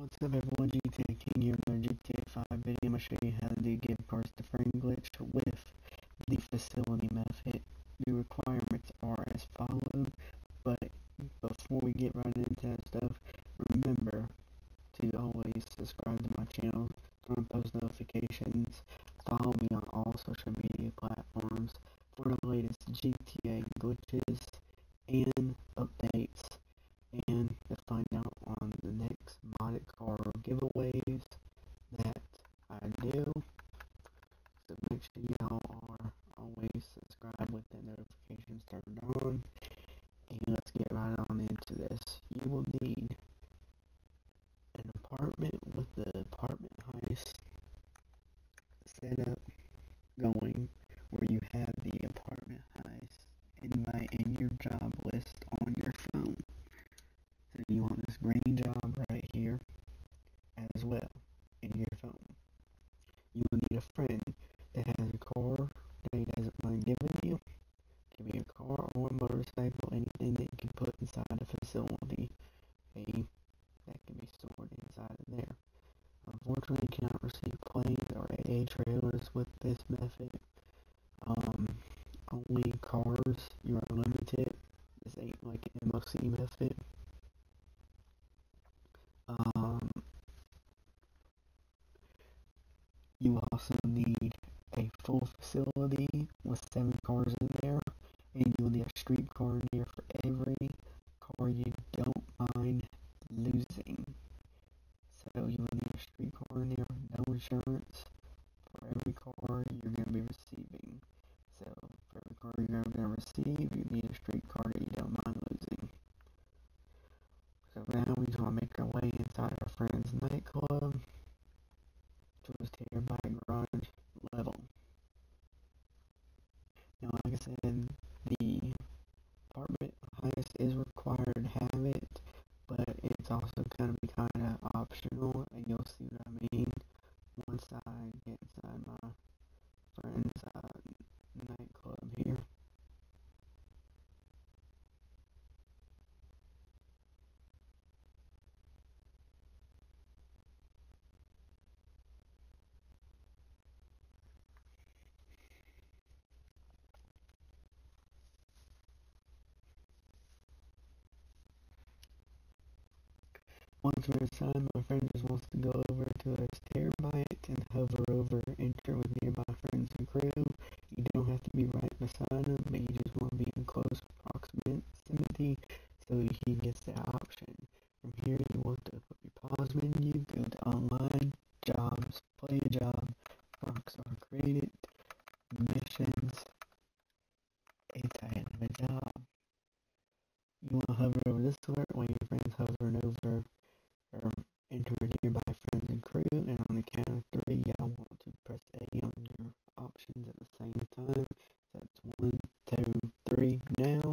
What's up everyone, GTA King here in GTA 5 video. I'm going to show you how to give cars to friend glitch with the facility method. The requirements are as follows, but before we get right into that stuff, remember to always subscribe to my channel, turn on post notifications, follow me on all social media platforms for the latest GTA glitches and updates and to find out on the next modded car giveaways that I do. So make sure y'all are always subscribed with the notifications turned on. And let's get right on into this. You will need an apartment with the apartment heist setup going where you have the apartment heist invite in your job list on your phone. So you want this green job right here as well in your phone. You will need a friend that has a car that he doesn't mind giving you. It can be a car or a motorcycle, anything that you can put inside a facility a, that can be stored inside of there. Unfortunately, you cannot receive planes or AA trailers with this method. Um, only cars, you are limited. This ain't like an MOC method. Um, you also need a full facility with seven cars in there, and you will need a street car in there for every car you don't mind losing. So you will need a street car in there, no insurance for every car you're going to be receiving. So for every car you're going to receive, you need a street car that you don't mind losing. So now we just want to make our way inside our friend's nightclub to his Terrorbyte garage level. Now, like I said, the apartment heist is required to have it, but it's also going to be kind of optional, and you'll see what I mean once I get inside my friend's uh, nightclub here. Once we're inside, my friend just wants to go over to his Terrorbyte and hover over enter with nearby friends and crew. You don't have to be right beside him, but you just want to be in close proximity so he gets that option. From here, you want to put your pause menu, go to online, jobs, play a job, Rockstar created, missions, it's a end of a job. You want to hover over this alert while your friend's hovering over or enter nearby friends and crew, and on the count of three, y'all want to press A on your options at the same time. That's one, two, three. Now,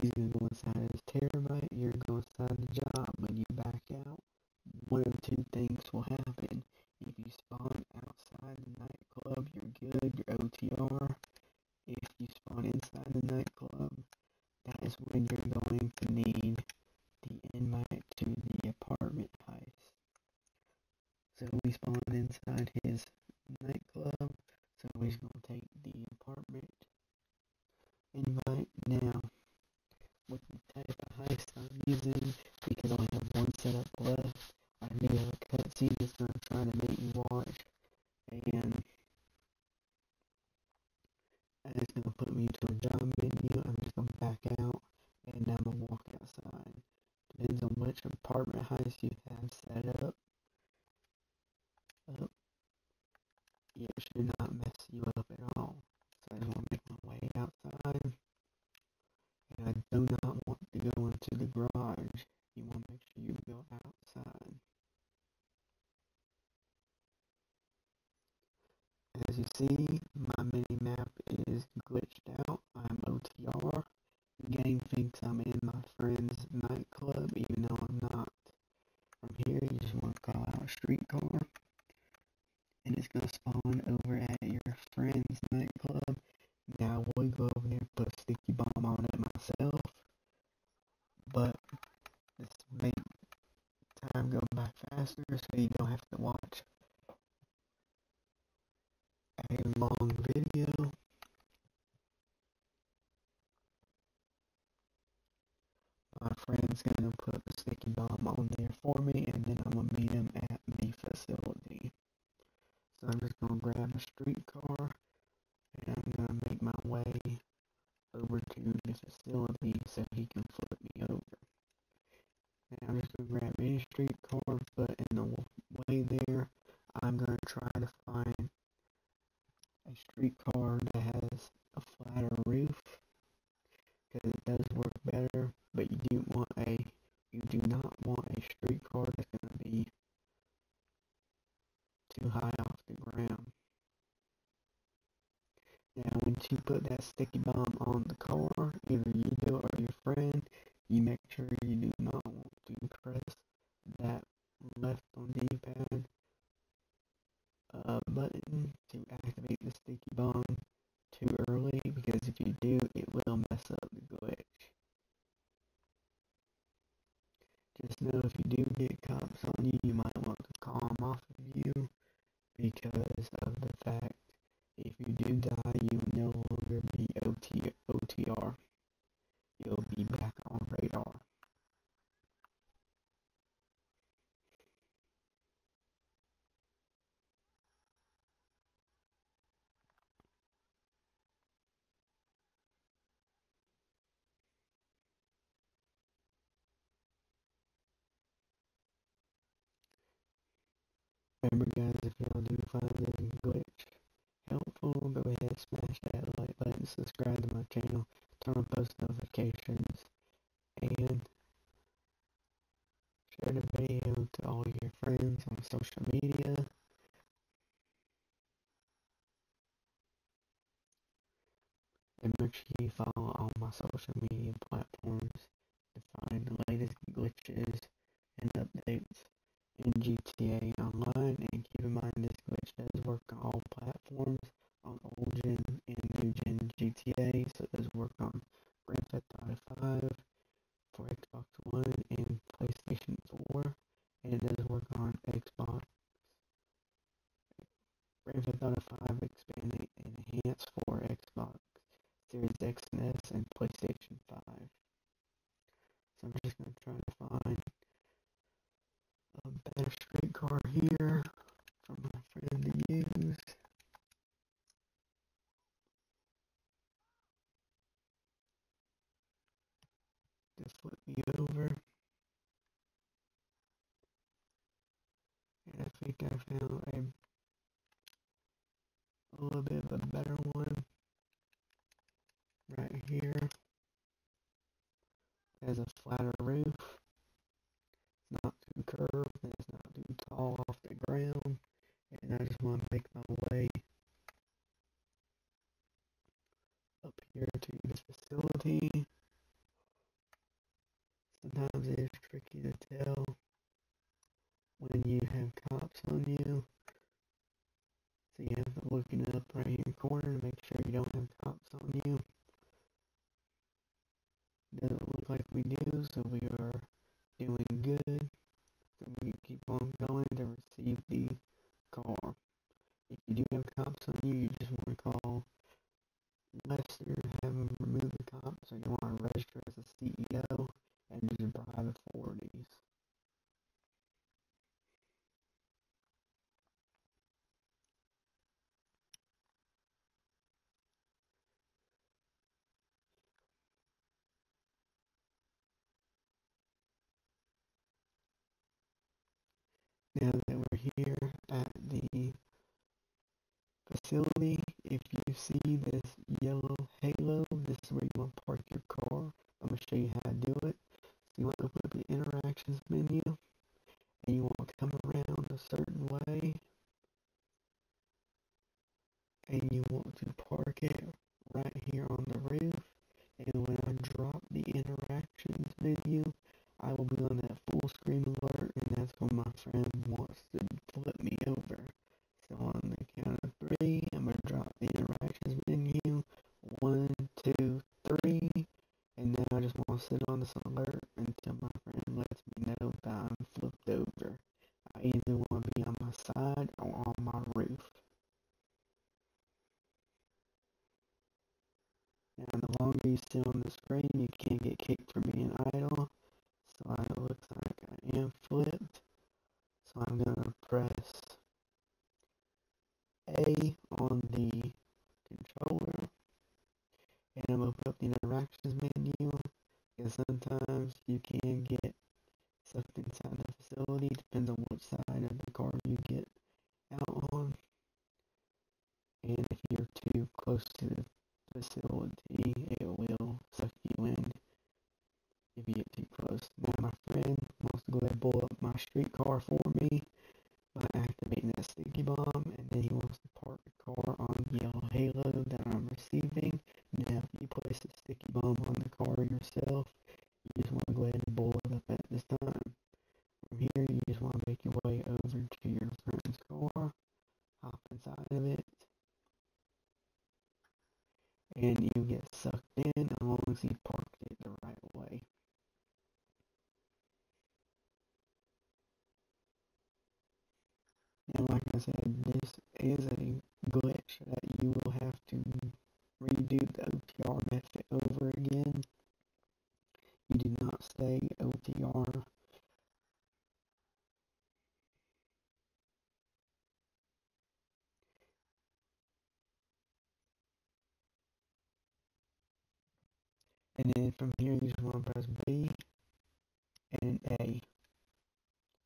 he's to go inside his Terrorbyte, you're gonna go inside the job. When you back out, one of two things will happen. If you spawn outside the nightclub, you're good, you're OTR. If you spawn inside the nightclub, that is when you're going to need the invite to the apartment heist. So we spawned inside his nightclub, so he's going to take the apartment invite now. With the type of heist I'm using, because I only have one setup left, I do have a cutscene that's going to try to make you watch, and and it's going to put me to a job menu. I'm just going to back out, and I'm going to walk outside. Depends on which apartment heist you have set up. Oh, up. It should not mess you up at all. So I just want to make my way outside. And I do not want to go into the garage. You want to make sure you go outside. As you see, my mini map is glitched out. I'm OTR. The game thinks I'm in my friend's nightclub, even though I'm not. From here, you just want to call out streetcar, and it's going to spawn over at your friend's nightclub. Now, I would go over there and put a sticky bomb on it myself, but let's make time go by faster so you don't have to watch a long video. My friend's gonna put the sticky bomb on there for me and then I'm gonna meet him at the facility. So I'm just gonna grab a streetcar and I'm gonna make my way over to the facility so he can flip me over. And I'm just gonna grab any streetcar, but in the way there, I'm gonna try to find a streetcar that has a flatter roof because it does work better. But you do want a, you do not want a streetcar that's gonna be too high off the ground. Now, once you put that sticky bomb on the car, either you do it or your friend, you make sure you do not want to press that left on D-pad uh, button to activate the sticky bomb too early because if you do, it will mess up the glitch. Just know if you do get cops on you, you might want to call them off of you because of the fact if you do die, you will no longer be OT, OTR. You'll be back on radar. Remember guys, if y'all do find any glitch helpful, go ahead smash that like button, subscribe to my channel, turn on post notifications, and share the video to all your friends on social media. And make sure you follow all my social media platforms to find the latest glitches and updates in GTA Online, and keep in mind this glitch does work on all platforms, on old gen and new gen GTA, so it does work on Grand Theft Auto 5 for Xbox One and PlayStation 4, and it does work on Xbox. Grand Theft Auto 5 expanded and enhanced for Xbox Series X and S and PlayStation 5. So I'm just going to try to find a better streetcar here for my friend to use. To flip me over. And I think I found a, little bit of a better one right here. Has a flatter roof It's not too curved and it's not too tall off the ground. And I just want to make my way up here to this facility. Sometimes it is tricky to tell when you have cops on you. So you have to look it up right the corner to make sure you don't have cops on you. Doesn't look like we do, so we are doing good. So we keep on going to receive the car. If you do have cops on you, you just want to call Lester, have him remove the cops, you want to register as a CEO and just bribe authorities. now that we're here at the facility, if you see this yellow halo, this is where you want to park your car. I'm going to show you how to do it. So you want to open up the interactions menu, and you want to come around a certain way, and you want to park it right here on the roof. And when I drop the interactions menu, I will be on that full screen alert, and that's when my friend wants to flip me over. So on the count of three, I'm going to drop the interactions menu. One, two, three. And now I just want to sit on this alert until my friend lets me know that I'm flipped over. I I either want to be on my side or on my roof. Now, the longer you stay on the screen, you can't get kicked for being idle. So it looks like I am flipped. So I'm going to press A on the controller and I'm gonna open up the interactions menu because sometimes you can get sucked inside the facility, depends on which side of the car you get out on. And if you're too close to the facility, it will suck you in if you get too close. Now my friend wants to go ahead and blow up my street car for me by activating that sticky bomb, and then he wants to park the car on the yellow halo that I'm receiving. Now if you place a sticky bomb on the car yourself, you just want to go ahead and blow it up at this time. From here, you just want to make your way over to your friend's car, hop inside of it, and you get sucked in as long as he parked it the right way. And like I said, this is a glitch that you will have to redo the OTR method over again. You do not say OTR. And then from here, you just want to press B and A.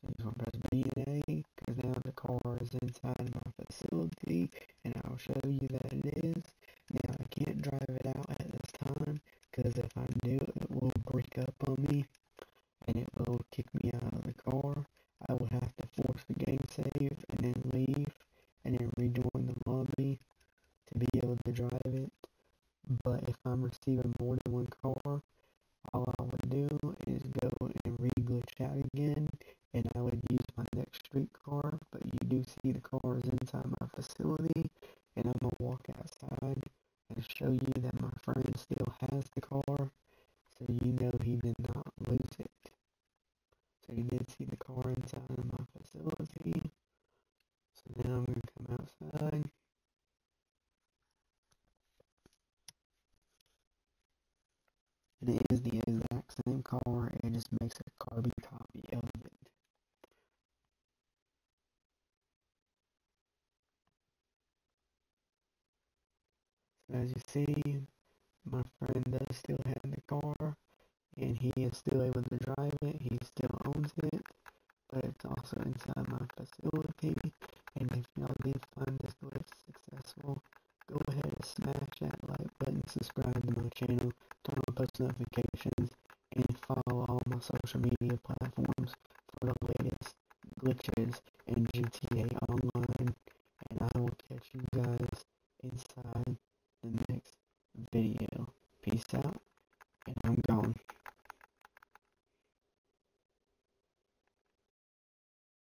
So you just want to press B and A because now the car is inside my facility and I'll show you that it is. Now I can't drive it out at this time because if I do it will break up on me and it will kick me out of the car. I would have to force the game save and then leave and then rejoin the lobby to be able to drive it. But if I'm receiving more than one car, all I would do is go and re-glitch out again and I would use my next street car, but you do see the cars inside my facility and I'm gonna walk outside and show you that my friend still has the car so you know he did not lose it. So you did see the car inside of my facility. So now I'm gonna come outside. And it is the exact same car, it just makes a carbon copy of it. My friend does still have the car, and he is still able to drive it. He still owns it, but it's also inside my facility. And if y'all did find this glitch successful, go ahead and smash that like button, subscribe to my channel, turn on post notifications,